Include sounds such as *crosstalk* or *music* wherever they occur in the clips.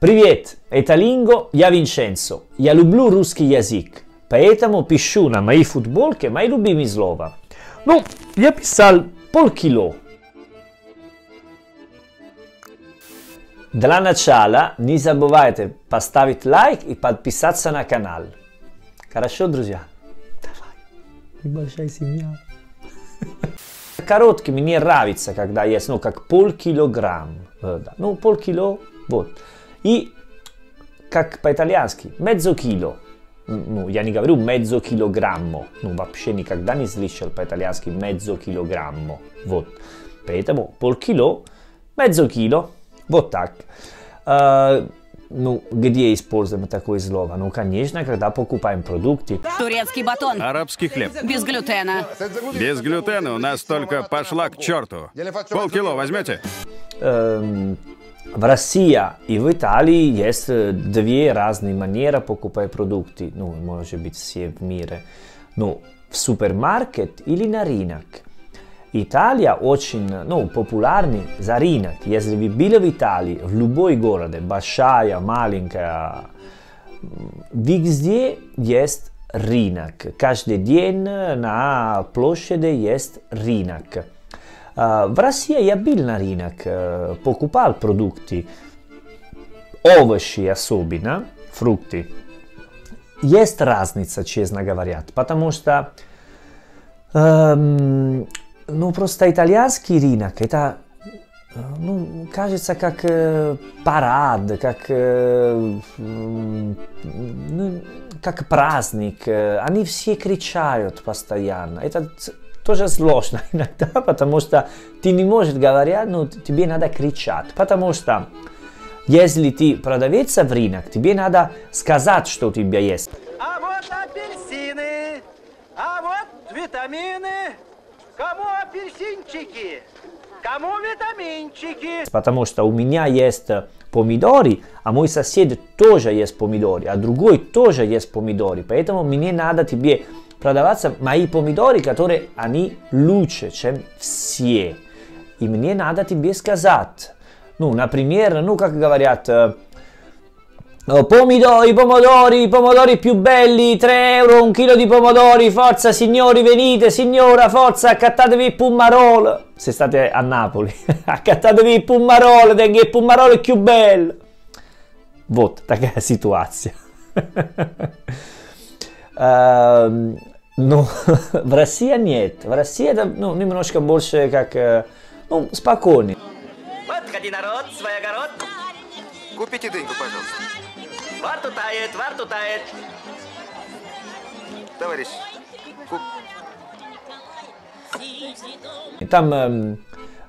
Привет, это Линго, я Винченцо. Я люблю русский язык, поэтому пишу на моей футболке мои любимые слова. Ну, я писал полкило. Для начала не забывайте поставить лайк и подписаться на канал. Хорошо, друзья? Давай, небольшая семья. Короткий мне нравится, когда есть, ну, как полкилограмм. Э. Ну, полкило, вот. И как по-итальянски, mezzo kilo. Ну, я не говорю mezzo килограммо. Ну, вообще никогда не слышал по-итальянски mezzo килограммо. Вот. Поэтому полкило, mezzo kilo. Вот так. Uh, ну, где используем такое слово? Ну, конечно, когда покупаем продукты. Турецкий батон. Арабский хлеб. Без глютена. Без глютена у нас только пошла к черту. Полкило возьмете? Эм, в России и в Италии есть две разные манеры покупать продукты. Ну, может быть, все в мире. Ну, в супермаркет или на рынок. Италия очень ну, популярный за рынок. Если вы были в Италии, в любой городе, большая, маленькая, везде есть рынок. Каждый день на площади есть рынок. В России я был на рынок, покупал продукты, овощи особенно, фрукты. Есть разница, честно говоря, потому что эм, ну, просто итальянский рынок, это, ну, кажется, как э, парад, как, э, ну, как праздник. Они все кричают постоянно. Это тоже сложно *laughs* иногда, потому что ты не можешь говорить, ну, тебе надо кричать. Потому что если ты продавец в рынок, тебе надо сказать, что у тебя есть. А вот апельсины, а вот витамины. Кому апельсинчики? Кому витаминчики? Потому что у меня есть помидоры, а мой сосед тоже есть помидоры, а другой тоже есть помидоры. Поэтому мне надо тебе продаваться мои помидоры, которые они лучше, чем все. И мне надо тебе сказать. Ну, например, ну, как говорят, Pomidori, pomodori, pomodori più belli, 3 euro un chilo di pomodori, forza signori, venite, signora, forza, accattatevi il Pummarol. Se state a Napoli, *laughs* accattatevi il Pummarol, perché il Pummarol è più bello. Вот такая ситуация. Ну, *laughs* в России нет. В России это ну, немножко больше как, ну, спокойнее. Подходи, народ, свой огород. Купите дыньку, пожалуйста. Варту тает, варту тает. Товарищ, куп... Там эм,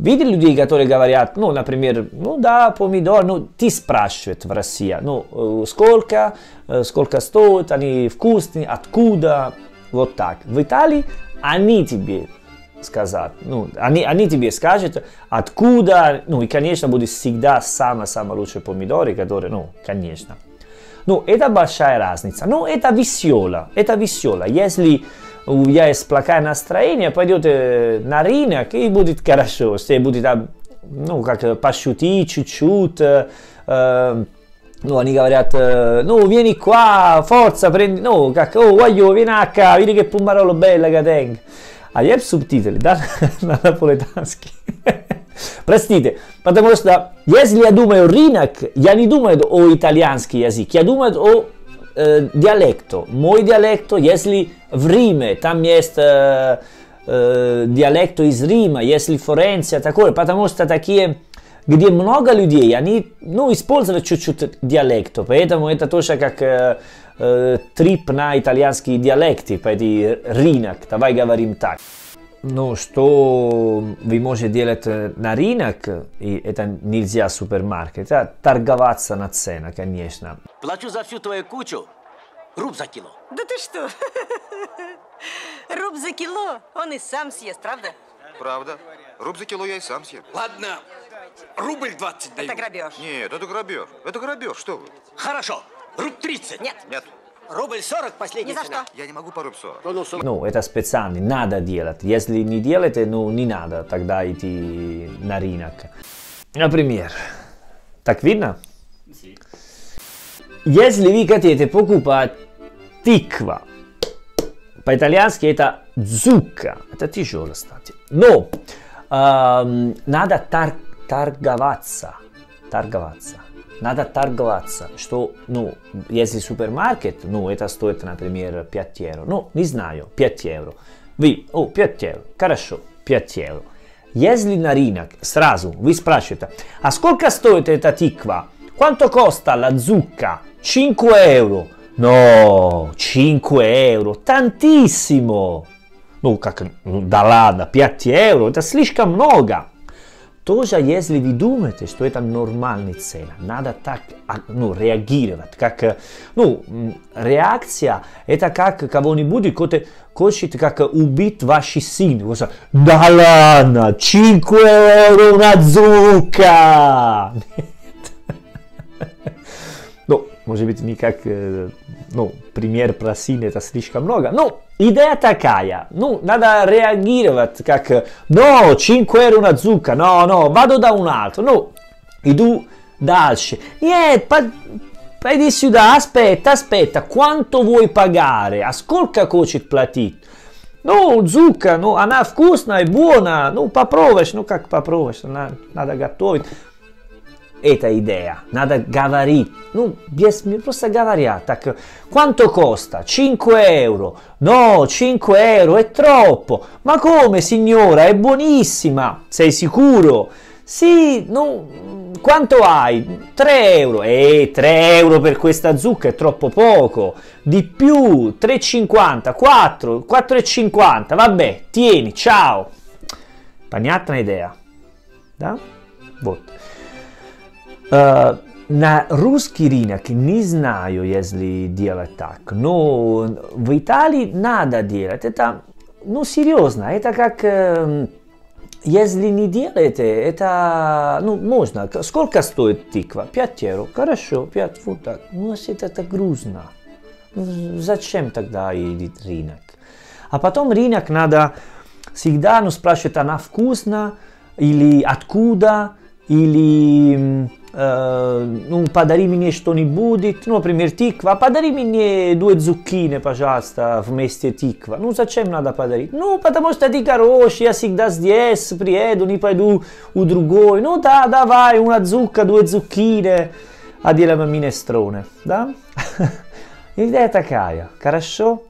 видели людей, которые говорят, ну, например, ну да, помидор, ну, ты спрашивает в России, ну, э, сколько, э, сколько стоит, они вкусные, откуда, вот так. В Италии они тебе сказать, ну, они, они тебе скажут, откуда, ну, и, конечно, будет всегда самые-самые лучшие помидоры, которые, ну, конечно. Ну, это большая разница. Ну, это весело, это весело. Если у меня есть плохое настроение, пойдете на рынок и будет хорошо. Все будет, ну, как пошутить чуть-чуть. Э, ну, они говорят, ну, vieni qua, forza, prendi, ну, как, oh, voglio, vieni qua, vedi che pumarolo bello che tengo. А я субтитры, да, на наполитанский. Простите, потому что если я думаю рынок, я не думаю о итальянский язык, я думаю о э, диалекте. Мой диалект, если в Риме, там есть э, э, диалект из Рима, если Флоренция, такое, потому что такие, где много людей, они, ну, используют чуть-чуть диалект, поэтому это тоже как э, э, трип на итальянские диалекты, поэтому рынок, давай говорим так. Ну, что вы можете делать на рынок, и это нельзя в супермаркет, это торговаться на цену, конечно. Плачу за всю твою кучу руб за кило. Да ты что? Руб за кило он и сам съест, правда? Правда. Руб за кило я и сам съем. Ладно, рубль 20 даю. Это грабеж. Нет, это грабеж. Это грабеж, что вы? Хорошо, руб 30. Нет. Нет, Рубль 40 последняя Ни за что. я не могу по руб 40. Ну, ну, сорок. Ну, это специально, надо делать. Если не делаете, ну, не надо тогда идти на рынок. Например, так видно? Если вы хотите покупать тиква, по-итальянски это дзука, это тяжело, кстати. Но эм, надо тар торговаться, торговаться. Надо торговаться, что, ну, если супермаркет, ну, это стоит, например, 5 евро. Ну, не знаю, 5 евро. Вы, о, 5 евро, хорошо, 5 евро. Если на рынок сразу вы спрашиваете, а сколько стоит эта тиква? Quanto costa la zucca? 5 euro. No, 5 euro, tantissimo. Ну, как, ну, да ладно, 5 евро, это слишком много. Тоже, если вы думаете, что это нормальная цена, надо так ну, реагировать. Как, ну, реакция, это как кого-нибудь, кто хочет как убить ваши сын. Да ладно, 5 евро на звука! Может быть, не как, ну, пример про сына, это слишком много. Ну, идея такая. Ну, надо реагировать как, no, 5 euro una zucca, no, no, vado da un altro. Ну, иду дальше. Нет, пойди сюда, aspetta, aspetta, quanto vuoi pagare? А сколько хочет платить? Ну, зука, ну, она вкусная, buona, ну, попробуешь, ну, как попробуешь, надо готовить eta idea, nada gavarì, non mi prosta gavariata. Quanto costa? 5 euro. No, 5 euro è troppo. Ma come signora, è buonissima. Sei sicuro? Sì, no, quanto hai? 3 euro. Eh, e 3 euro per questa zucca è troppo poco. Di più, 3,50, 4, 4,50. Vabbè, tieni, ciao. Paniatra idea. Da? Voto. На русский рынок не знаю, если делать так, но в Италии надо делать. Это, ну, серьезно, это как, э, если не делаете, это, ну, можно. Сколько стоит тыква? 5 евро. Хорошо, 5 фунтов. Ну, это, это грустно. Зачем тогда идет рынок? А потом рынок надо всегда, ну, спрашивать, она вкусна, или откуда, или ну, подари мне что-нибудь, ну, например, тиква, подари мне две зуккины, пожалуйста, вместе тиква. Ну, зачем надо подарить? Ну, потому что ты хороший, я всегда здесь, приеду, не пойду у другой. Ну, да, давай, una zucca, due zucchine, a dire la minestrone, да? Идея такая, хорошо?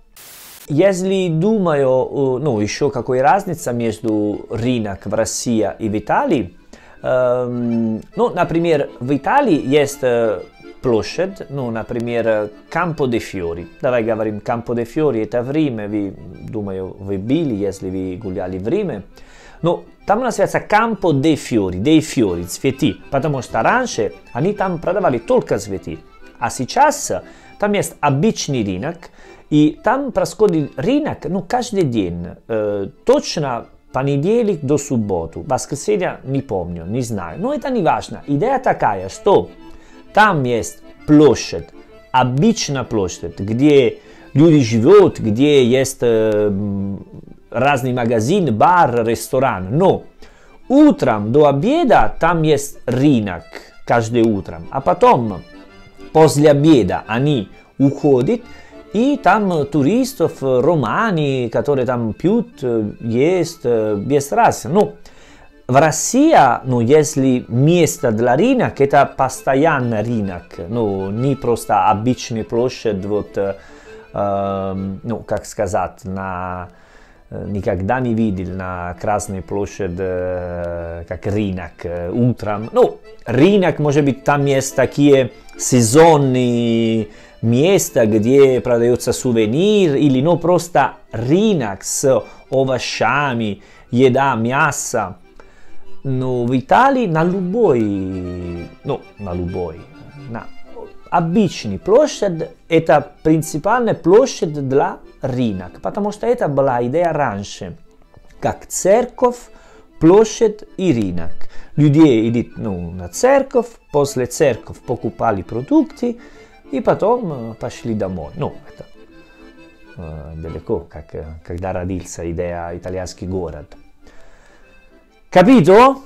Если думаю, ну, еще какой разница между рынок в России и в Италии, Um, ну, например, в Италии есть площадь, ну, например, Campo de Fiori. Давай говорим Campo de Fiori, это в Риме, вы, думаю, вы были, если вы гуляли в Риме. Но там называется Campo de Fiori, dei fiori, цветы, потому что раньше они там продавали только цветы. А сейчас там есть обычный рынок, и там происходит рынок, ну, каждый день, э, точно понедельник до субботу, воскресенье не помню, не знаю. Но это не важно. Идея такая, что там есть площадь, обычная площадь, где люди живут, где есть э, разный магазин, бар, ресторан. Но утром до обеда там есть рынок каждое утро. А потом, после обеда, они уходят и там туристов, романи, которые там пьют, есть, без разницы. Ну, в России, ну, если место для рынок, это постоянный рынок, ну, не просто обычный площадь, вот, э, ну, как сказать, на никогда не видел на Красной площади э, как рынок э, утром. Ну, рынок, может быть, там есть такие сезонные место, где продается сувенир, или ну просто рынок с овощами, еда, мясо. Но в Италии на любой, ну, на любой, на обычный площадь, это принципиальная площадь для рынок, потому что это была идея раньше, как церковь, площадь и рынок. Люди идут ну, на церковь, после церковь покупали продукты, и потом пошли домой. Ну, это э, далеко, как, когда родился идея итальянский город. Capito?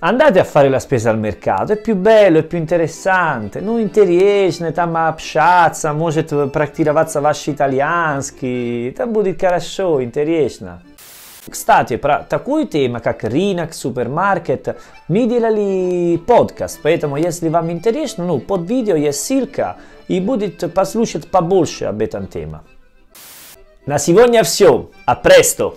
andate a fare la spesa al mercato, è più bello, è più interessante, non интересно, там общаться, может практиковаться ваши итальянский, это будет хорошо, интересно. Кстати, про такую тему, как рынок, супермаркет, мы делали подкаст, поэтому если вам интересно, ну, под видео есть ссылка и будет послушать побольше об этом теме. На сегодня все. А престо!